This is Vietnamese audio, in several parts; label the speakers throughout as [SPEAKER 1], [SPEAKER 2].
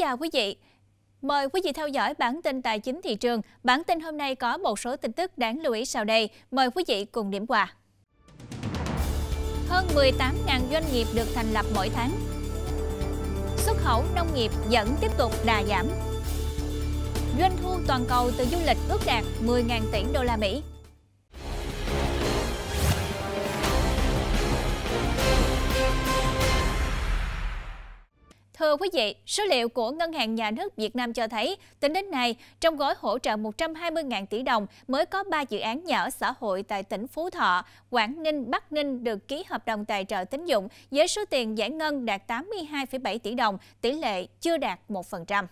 [SPEAKER 1] Chào quý vị. Mời quý vị theo dõi bản tin tài chính thị trường. Bản tin hôm nay có một số tin tức đáng lưu ý sau đây. Mời quý vị cùng điểm qua. Hơn 18.000 doanh nghiệp được thành lập mỗi tháng. Xuất khẩu nông nghiệp vẫn tiếp tục đà giảm. Doanh thu toàn cầu từ du lịch ước đạt 10.000 tỷ đô la Mỹ. Thưa quý vị, số liệu của Ngân hàng Nhà nước Việt Nam cho thấy, tính đến nay, trong gói hỗ trợ 120.000 tỷ đồng mới có 3 dự án nhà ở xã hội tại tỉnh Phú Thọ, Quảng Ninh, Bắc Ninh được ký hợp đồng tài trợ tín dụng với số tiền giải ngân đạt 82,7 tỷ đồng, tỷ lệ chưa đạt 1%.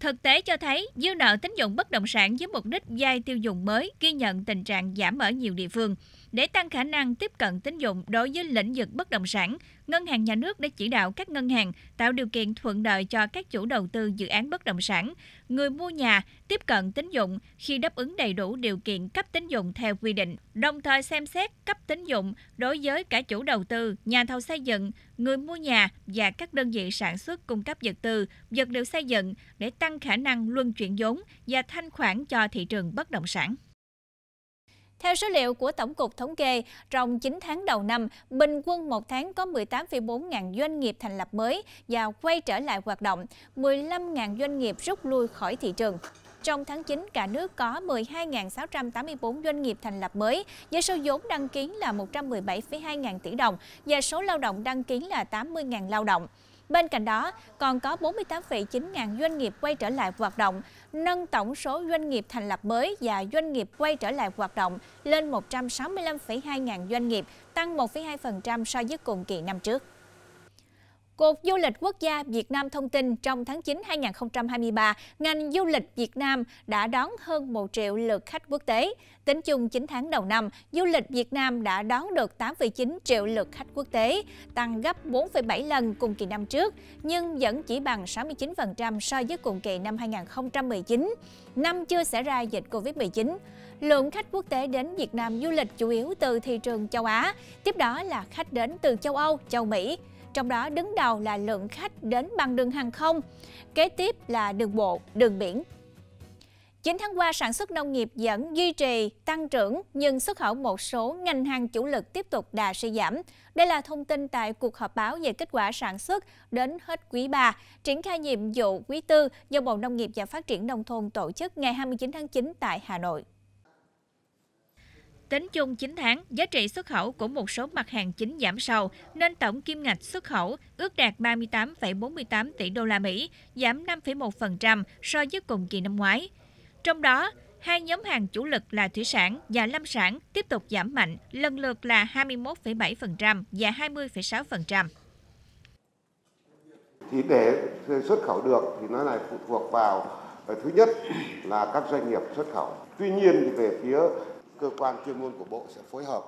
[SPEAKER 1] Thực tế cho thấy, dư nợ tín dụng bất động sản với mục đích vay tiêu dùng mới ghi nhận tình trạng giảm ở nhiều địa phương. Để tăng khả năng tiếp cận tín dụng đối với lĩnh vực bất động sản, Ngân hàng Nhà nước đã chỉ đạo các ngân hàng tạo điều kiện thuận lợi cho các chủ đầu tư dự án bất động sản, người mua nhà tiếp cận tín dụng khi đáp ứng đầy đủ điều kiện cấp tín dụng theo quy định, đồng thời xem xét cấp tín dụng đối với cả chủ đầu tư, nhà thầu xây dựng, người mua nhà và các đơn vị sản xuất cung cấp vật tư, vật liệu xây dựng để tăng khả năng luân chuyển vốn và thanh khoản cho thị trường bất động sản. Theo số liệu của Tổng cục Thống kê, trong 9 tháng đầu năm, bình quân một tháng có 18,4 ngàn doanh nghiệp thành lập mới và quay trở lại hoạt động, 15 ngàn doanh nghiệp rút lui khỏi thị trường. Trong tháng 9, cả nước có 12.684 doanh nghiệp thành lập mới, với số vốn đăng ký là 117,2 ngàn tỷ đồng và số lao động đăng ký là 80 ngàn lao động. Bên cạnh đó, còn có 48,9 ngàn doanh nghiệp quay trở lại hoạt động, nâng tổng số doanh nghiệp thành lập mới và doanh nghiệp quay trở lại hoạt động lên 165,2 ngàn doanh nghiệp, tăng 1,2% so với cùng kỳ năm trước. Cục Du lịch Quốc gia Việt Nam thông tin trong tháng 9 2023, ngành du lịch Việt Nam đã đón hơn 1 triệu lượt khách quốc tế. Tính chung 9 tháng đầu năm, du lịch Việt Nam đã đón được 8,9 triệu lượt khách quốc tế, tăng gấp 4,7 lần cùng kỳ năm trước, nhưng vẫn chỉ bằng 69% so với cùng kỳ năm 2019, năm chưa xảy ra dịch Covid-19. Lượng khách quốc tế đến Việt Nam du lịch chủ yếu từ thị trường châu Á, tiếp đó là khách đến từ châu Âu, châu Mỹ trong đó đứng đầu là lượng khách đến bằng đường hàng không, kế tiếp là đường bộ, đường biển. 9 tháng qua, sản xuất nông nghiệp vẫn duy trì tăng trưởng, nhưng xuất khẩu một số ngành hàng chủ lực tiếp tục đà suy giảm. Đây là thông tin tại cuộc họp báo về kết quả sản xuất đến hết quý 3, triển khai nhiệm vụ quý 4 do Bộ Nông nghiệp và Phát triển Nông thôn tổ chức ngày 29 tháng 9 tại Hà Nội. Tính chung 9 tháng, giá trị xuất khẩu của một số mặt hàng chính giảm sâu, nên tổng kim ngạch xuất khẩu ước đạt 38,48 tỷ đô la Mỹ, giảm 5,1% so với cùng kỳ năm ngoái. Trong đó, hai nhóm hàng chủ lực là thủy sản và lâm sản tiếp tục giảm mạnh, lần lượt là 21,7% và 20,6%.
[SPEAKER 2] Thì để xuất khẩu được thì nó lại phụ thuộc vào ờ, thứ nhất là các doanh nghiệp xuất khẩu. Tuy nhiên thì về phía cơ quan chuyên môn của Bộ sẽ phối hợp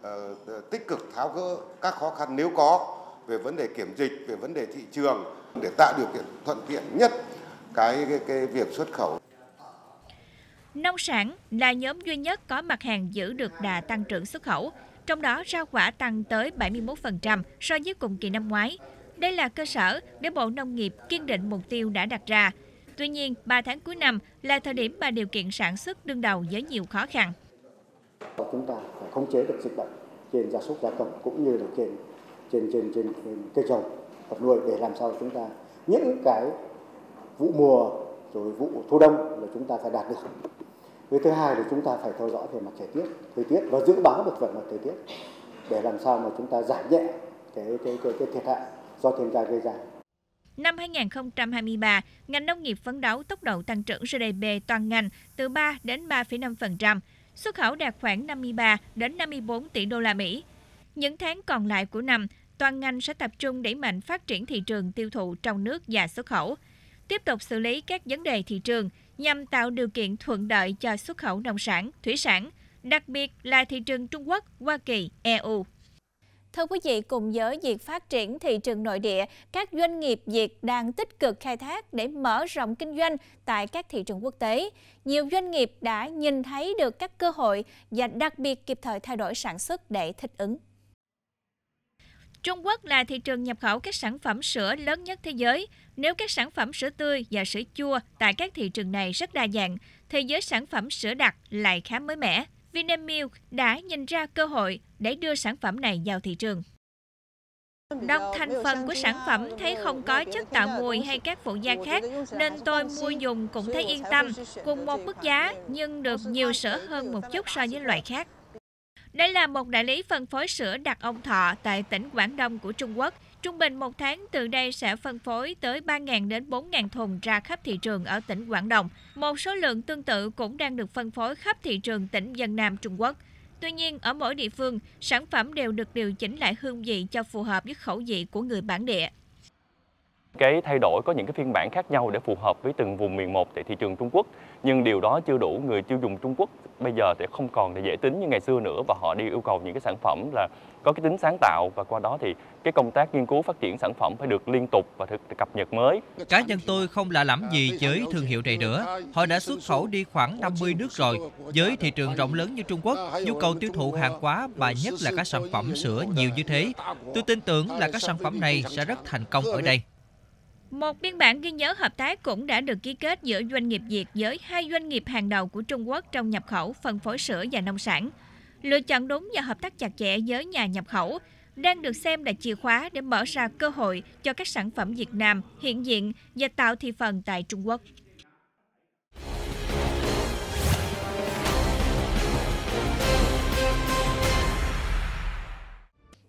[SPEAKER 2] uh, tích cực tháo gỡ các khó khăn nếu có về vấn đề kiểm dịch, về vấn đề thị trường để tạo điều kiện thuận tiện nhất cái, cái, cái việc xuất khẩu.
[SPEAKER 1] Nông sản là nhóm duy nhất có mặt hàng giữ được đà tăng trưởng xuất khẩu, trong đó rau quả tăng tới 71% so với cùng kỳ năm ngoái. Đây là cơ sở để Bộ Nông nghiệp kiên định mục tiêu đã đặt ra. Tuy nhiên, 3 tháng cuối năm là thời điểm mà điều kiện sản xuất đương đầu với nhiều khó khăn.
[SPEAKER 3] Chúng ta phải khống chế được dịch bệnh trên gia súc gia cầm cũng như là trên trên trên trên, trên cây trồng vật nuôi để làm sao chúng ta những cái vụ mùa rồi vụ thu đông là chúng ta phải đạt được. Với thứ hai là chúng ta phải theo dõi về mặt thời tiết, thời tiết và dự báo được về mặt thời tiết để làm sao mà chúng ta giảm nhẹ cái cái cái, cái thiệt hại do thiên tai gây ra.
[SPEAKER 1] Năm 2023, ngành nông nghiệp phấn đấu tốc độ tăng trưởng GDP toàn ngành từ 3 đến 3,5%, xuất khẩu đạt khoảng 53 đến 54 tỷ đô la Mỹ. Những tháng còn lại của năm, toàn ngành sẽ tập trung đẩy mạnh phát triển thị trường tiêu thụ trong nước và xuất khẩu, tiếp tục xử lý các vấn đề thị trường nhằm tạo điều kiện thuận lợi cho xuất khẩu nông sản, thủy sản, đặc biệt là thị trường Trung Quốc, Hoa Kỳ, EU. Thưa quý vị, cùng với việc phát triển thị trường nội địa, các doanh nghiệp Việt đang tích cực khai thác để mở rộng kinh doanh tại các thị trường quốc tế. Nhiều doanh nghiệp đã nhìn thấy được các cơ hội và đặc biệt kịp thời thay đổi sản xuất để thích ứng. Trung Quốc là thị trường nhập khẩu các sản phẩm sữa lớn nhất thế giới. Nếu các sản phẩm sữa tươi và sữa chua tại các thị trường này rất đa dạng, thì giới sản phẩm sữa đặc lại khá mới mẻ. Vinamilk đã nhìn ra cơ hội để đưa sản phẩm này vào thị trường. Đọc thành phần của sản phẩm thấy không có chất tạo mùi hay các phụ gia khác, nên tôi mua dùng cũng thấy yên tâm. Cùng một mức giá nhưng được nhiều sữa hơn một chút so với loại khác. Đây là một đại lý phân phối sữa đặc ông Thọ tại tỉnh Quảng Đông của Trung Quốc. Trung bình một tháng từ đây sẽ phân phối tới 3.000 đến 4.000 thùng ra khắp thị trường ở tỉnh Quảng Đông. Một số lượng tương tự cũng đang được phân phối khắp thị trường tỉnh Dân Nam Trung Quốc. Tuy nhiên, ở mỗi địa phương, sản phẩm đều được điều chỉnh lại hương vị cho phù hợp với khẩu vị của người bản địa.
[SPEAKER 4] Cái thay đổi có những cái phiên bản khác nhau để phù hợp với từng vùng miền một tại thị trường Trung Quốc, nhưng điều đó chưa đủ người tiêu dùng Trung Quốc bây giờ thì không còn là dễ tính như ngày xưa nữa và họ đi yêu cầu những cái sản phẩm là có cái tính sáng tạo và qua đó thì cái công tác nghiên cứu phát triển sản phẩm phải được liên tục và thực cập nhật mới.
[SPEAKER 5] Cá nhân tôi không lạ lắm gì với thương hiệu này nữa. Họ đã xuất khẩu đi khoảng 50 nước rồi. Với thị trường rộng lớn như Trung Quốc, nhu cầu tiêu thụ hàng hóa và nhất là các sản phẩm sữa nhiều như thế, tôi tin tưởng là các sản phẩm này sẽ rất thành công ở đây.
[SPEAKER 1] Một biên bản ghi nhớ hợp tác cũng đã được ký kết giữa doanh nghiệp Việt với hai doanh nghiệp hàng đầu của Trung Quốc trong nhập khẩu, phân phối sữa và nông sản. Lựa chọn đúng và hợp tác chặt chẽ với nhà nhập khẩu đang được xem là chìa khóa để mở ra cơ hội cho các sản phẩm Việt Nam hiện diện và tạo thị phần tại Trung Quốc.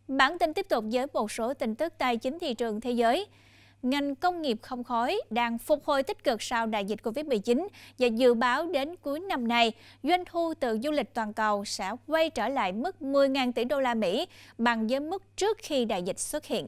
[SPEAKER 1] Bản tin tiếp tục với một số tin tức tài chính thị trường thế giới ngành công nghiệp không khói đang phục hồi tích cực sau đại dịch Covid-19 và dự báo đến cuối năm nay, doanh thu từ du lịch toàn cầu sẽ quay trở lại mức 10.000 tỷ đô la Mỹ bằng với mức trước khi đại dịch xuất hiện.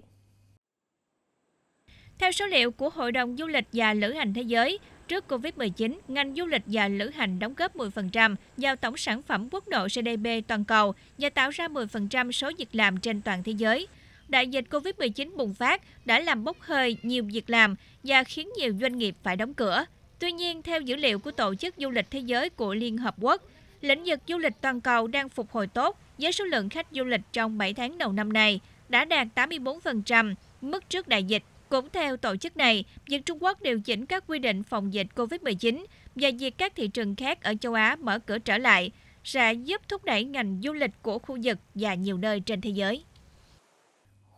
[SPEAKER 1] Theo số liệu của Hội đồng Du lịch và Lữ hành Thế giới, trước Covid-19, ngành du lịch và lữ hành đóng góp 10% vào tổng sản phẩm quốc nội GDP toàn cầu và tạo ra 10% số việc làm trên toàn thế giới – đại dịch Covid-19 bùng phát đã làm bốc hơi nhiều việc làm và khiến nhiều doanh nghiệp phải đóng cửa. Tuy nhiên, theo dữ liệu của Tổ chức Du lịch Thế giới của Liên Hợp Quốc, lĩnh vực du lịch toàn cầu đang phục hồi tốt với số lượng khách du lịch trong 7 tháng đầu năm nay đã đạt 84% mức trước đại dịch. Cũng theo tổ chức này, việc Trung Quốc điều chỉnh các quy định phòng dịch COVID-19 và việc các thị trường khác ở châu Á mở cửa trở lại sẽ giúp thúc đẩy ngành du lịch của khu vực và nhiều nơi trên thế giới.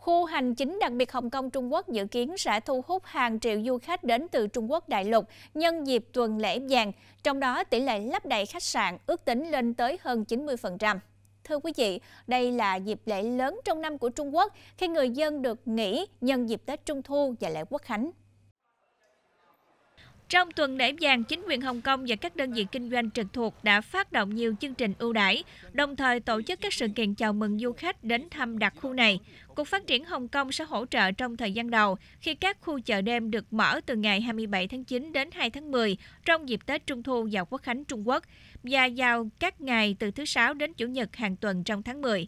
[SPEAKER 1] Khu hành chính đặc biệt Hồng Kông Trung Quốc dự kiến sẽ thu hút hàng triệu du khách đến từ Trung Quốc đại lục nhân dịp tuần lễ vàng, trong đó tỷ lệ lấp đầy khách sạn ước tính lên tới hơn 90%. Thưa quý vị, đây là dịp lễ lớn trong năm của Trung Quốc khi người dân được nghỉ nhân dịp Tết Trung Thu và lễ Quốc Khánh. Trong tuần lễ vàng, chính quyền Hồng Kông và các đơn vị kinh doanh trực thuộc đã phát động nhiều chương trình ưu đãi, đồng thời tổ chức các sự kiện chào mừng du khách đến thăm đặc khu này. Cục Phát triển Hồng Kông sẽ hỗ trợ trong thời gian đầu khi các khu chợ đêm được mở từ ngày 27 tháng 9 đến 2 tháng 10 trong dịp Tết Trung Thu và Quốc Khánh Trung Quốc và vào các ngày từ thứ Sáu đến Chủ nhật hàng tuần trong tháng 10.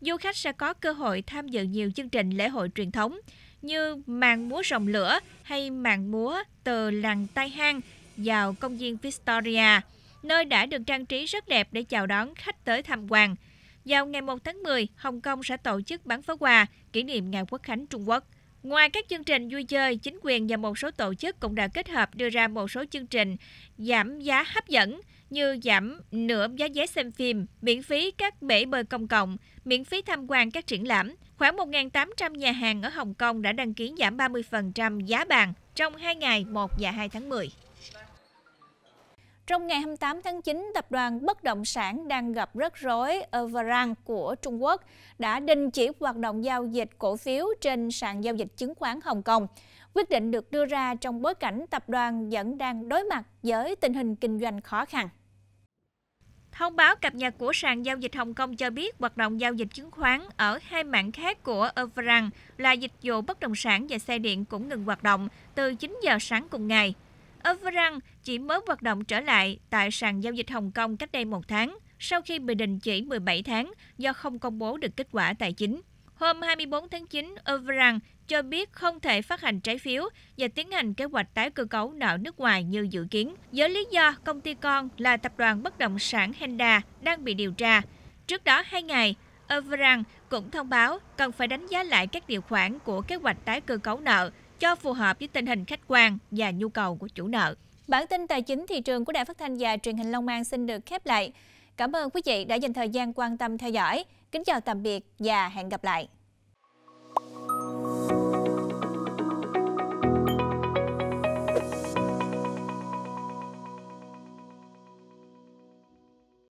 [SPEAKER 1] Du khách sẽ có cơ hội tham dự nhiều chương trình lễ hội truyền thống, như màn múa rồng lửa hay màn múa từ làng Tai Hang vào công viên Victoria, nơi đã được trang trí rất đẹp để chào đón khách tới tham quan. Vào ngày 1 tháng 10, Hồng Kông sẽ tổ chức bắn pháo hoa kỷ niệm Ngày Quốc khánh Trung Quốc. Ngoài các chương trình vui chơi, chính quyền và một số tổ chức cũng đã kết hợp đưa ra một số chương trình giảm giá hấp dẫn như giảm nửa giá vé xem phim, miễn phí các bể bơi công cộng, miễn phí tham quan các triển lãm. Khoảng 1.800 nhà hàng ở Hồng Kông đã đăng ký giảm 30% giá bàn trong hai ngày 1 và 2 tháng 10. Trong ngày 28 tháng 9, tập đoàn bất động sản đang gặp rắc rối Evergrande của Trung Quốc đã đình chỉ hoạt động giao dịch cổ phiếu trên sàn giao dịch chứng khoán Hồng Kông. Quyết định được đưa ra trong bối cảnh tập đoàn vẫn đang đối mặt với tình hình kinh doanh khó khăn. Thông báo cập nhật của sàn giao dịch Hồng Kông cho biết hoạt động giao dịch chứng khoán ở hai mảng khác của Evergrande là dịch vụ bất động sản và xe điện cũng ngừng hoạt động từ 9 giờ sáng cùng ngày. Overrun chỉ mới hoạt động trở lại tại sàn giao dịch Hồng Kông cách đây một tháng sau khi bị đình chỉ 17 tháng do không công bố được kết quả tài chính. Hôm 24 tháng 9, Overrun cho biết không thể phát hành trái phiếu và tiến hành kế hoạch tái cơ cấu nợ nước ngoài như dự kiến, với lý do công ty con là tập đoàn bất động sản Henda đang bị điều tra. Trước đó hai ngày, Overrun cũng thông báo cần phải đánh giá lại các điều khoản của kế hoạch tái cơ cấu nợ cho phù hợp với tình hình khách quan và nhu cầu của chủ nợ. Bản tin tài chính thị trường của Đài Phát thanh và Truyền hình Long An xin được khép lại. Cảm ơn quý vị đã dành thời gian quan tâm theo dõi. Kính chào tạm biệt và hẹn gặp lại.